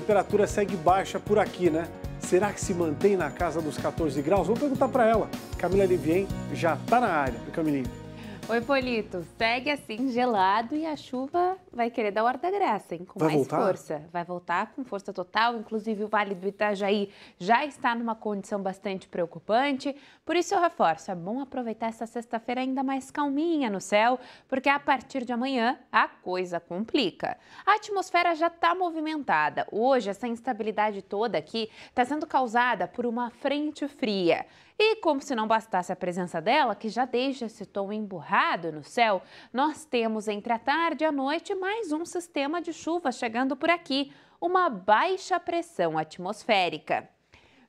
temperatura segue baixa por aqui, né? Será que se mantém na casa dos 14 graus? Vou perguntar para ela. Camila Livien já está na área. Camilinho. Oi, Polito. Segue assim gelado e a chuva vai querer dar hora da graça, hein? Com vai mais voltar? força. Vai voltar com força total. Inclusive, o Vale do Itajaí já está numa condição bastante preocupante. Por isso, eu reforço: é bom aproveitar essa sexta-feira ainda mais calminha no céu, porque a partir de amanhã a coisa complica. A atmosfera já está movimentada. Hoje, essa instabilidade toda aqui está sendo causada por uma frente fria. E como se não bastasse a presença dela, que já deixa esse tom emburrado no céu, nós temos entre a tarde e a noite mais um sistema de chuva chegando por aqui, uma baixa pressão atmosférica.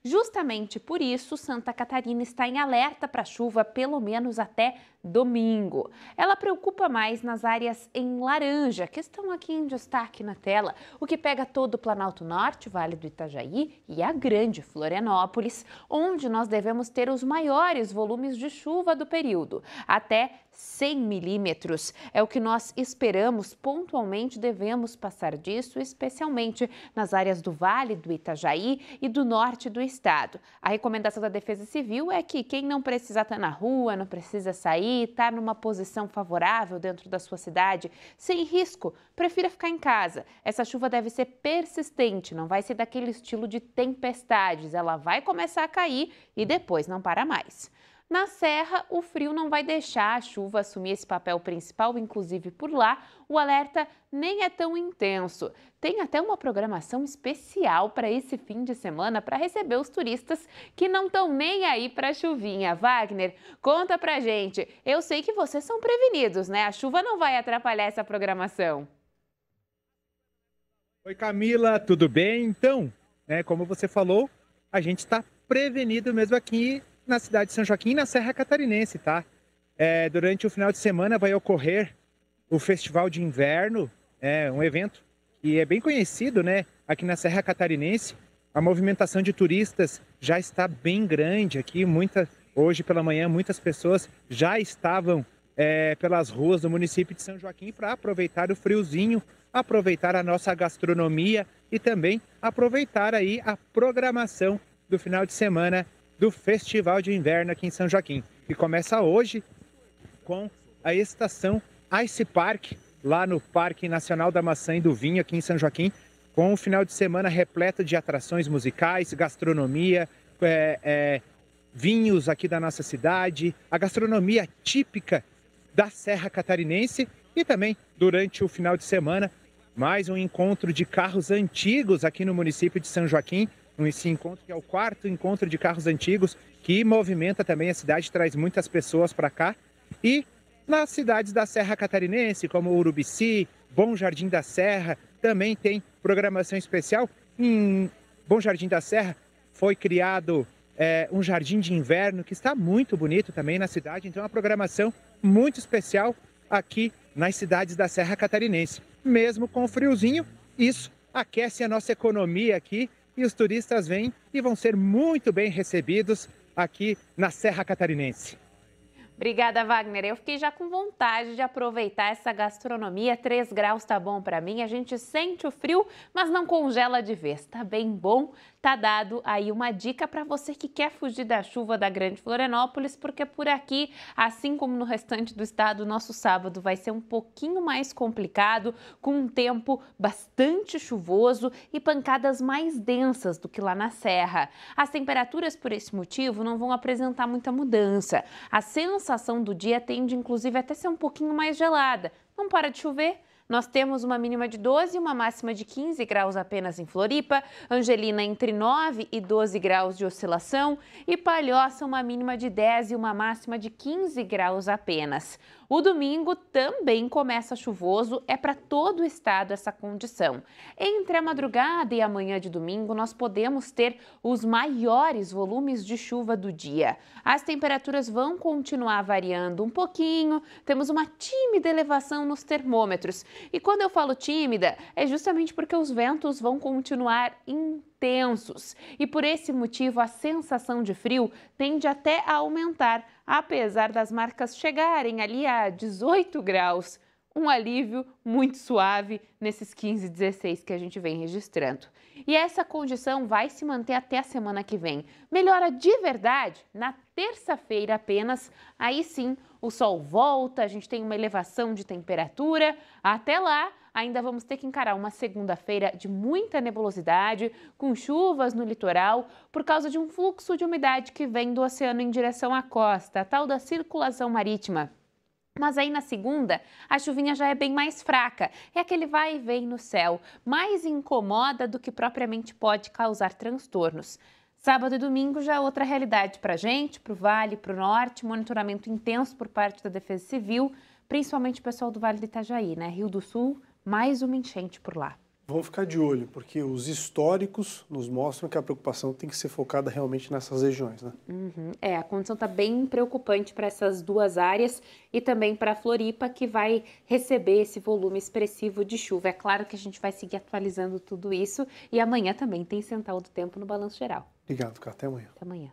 Justamente por isso, Santa Catarina está em alerta para chuva pelo menos até domingo. Ela preocupa mais nas áreas em laranja, que estão aqui em destaque na tela, o que pega todo o Planalto Norte, Vale do Itajaí e a grande Florianópolis, onde nós devemos ter os maiores volumes de chuva do período, até 100 milímetros. É o que nós esperamos pontualmente, devemos passar disso, especialmente nas áreas do Vale do Itajaí e do norte do estado. A recomendação da Defesa Civil é que quem não precisa estar na rua, não precisa sair, estar numa posição favorável dentro da sua cidade, sem risco, prefira ficar em casa. Essa chuva deve ser persistente, não vai ser daquele estilo de tempestades. Ela vai começar a cair e depois não para mais. Na Serra, o frio não vai deixar a chuva assumir esse papel principal, inclusive por lá, o alerta nem é tão intenso. Tem até uma programação especial para esse fim de semana para receber os turistas que não estão nem aí para a chuvinha. Wagner, conta pra gente. Eu sei que vocês são prevenidos, né? A chuva não vai atrapalhar essa programação. Oi, Camila, tudo bem? Então, né, como você falou, a gente está prevenido mesmo aqui na cidade de São Joaquim, na Serra Catarinense, tá? É, durante o final de semana vai ocorrer o Festival de Inverno, é um evento que é bem conhecido, né? Aqui na Serra Catarinense, a movimentação de turistas já está bem grande aqui. Muita, hoje pela manhã, muitas pessoas já estavam é, pelas ruas do município de São Joaquim para aproveitar o friozinho, aproveitar a nossa gastronomia e também aproveitar aí a programação do final de semana do Festival de Inverno aqui em São Joaquim, que começa hoje com a estação Ice Park, lá no Parque Nacional da Maçã e do Vinho, aqui em São Joaquim, com um final de semana repleto de atrações musicais, gastronomia, é, é, vinhos aqui da nossa cidade, a gastronomia típica da Serra Catarinense e também durante o final de semana mais um encontro de carros antigos aqui no município de São Joaquim, esse encontro que é o quarto encontro de carros antigos que movimenta também a cidade, traz muitas pessoas para cá. E nas cidades da Serra Catarinense, como Urubici, Bom Jardim da Serra, também tem programação especial. Em Bom Jardim da Serra foi criado é, um jardim de inverno que está muito bonito também na cidade. Então, é uma programação muito especial aqui nas cidades da Serra Catarinense. Mesmo com o friozinho, isso aquece a nossa economia aqui e os turistas vêm e vão ser muito bem recebidos aqui na Serra Catarinense. Obrigada, Wagner. Eu fiquei já com vontade de aproveitar essa gastronomia. 3 graus tá bom para mim. A gente sente o frio, mas não congela de vez. Tá bem bom. Tá dado aí uma dica para você que quer fugir da chuva da Grande Florianópolis, porque por aqui, assim como no restante do estado, nosso sábado vai ser um pouquinho mais complicado, com um tempo bastante chuvoso e pancadas mais densas do que lá na serra. As temperaturas por esse motivo não vão apresentar muita mudança. A sensação do dia tende inclusive até ser um pouquinho mais gelada. Não para de chover, nós temos uma mínima de 12 e uma máxima de 15 graus apenas em Floripa, Angelina entre 9 e 12 graus de oscilação e Palhoça uma mínima de 10 e uma máxima de 15 graus apenas. O domingo também começa chuvoso, é para todo o estado essa condição. Entre a madrugada e a manhã de domingo, nós podemos ter os maiores volumes de chuva do dia. As temperaturas vão continuar variando um pouquinho, temos uma tímida elevação nos termômetros. E quando eu falo tímida, é justamente porque os ventos vão continuar intensos. E por esse motivo, a sensação de frio tende até a aumentar apesar das marcas chegarem ali a 18 graus. um alívio muito suave nesses 15, 16 que a gente vem registrando. E essa condição vai se manter até a semana que vem. Melhora de verdade na terça-feira apenas. Aí sim, o sol volta, a gente tem uma elevação de temperatura. Até lá, ainda vamos ter que encarar uma segunda-feira de muita nebulosidade, com chuvas no litoral, por causa de um fluxo de umidade que vem do oceano em direção à costa, a tal da circulação marítima. Mas aí na segunda, a chuvinha já é bem mais fraca. É aquele vai e vem no céu, mais incomoda do que propriamente pode causar transtornos. Sábado e domingo já é outra realidade para a gente, para o Vale, para o Norte, monitoramento intenso por parte da Defesa Civil, principalmente o pessoal do Vale do Itajaí, né? Rio do Sul, mais uma enchente por lá. Vamos ficar de olho, porque os históricos nos mostram que a preocupação tem que ser focada realmente nessas regiões, né? Uhum. É, a condição está bem preocupante para essas duas áreas e também para a Floripa, que vai receber esse volume expressivo de chuva. É claro que a gente vai seguir atualizando tudo isso e amanhã também tem Central do Tempo no Balanço Geral. Obrigado, cara. Até amanhã. Até amanhã.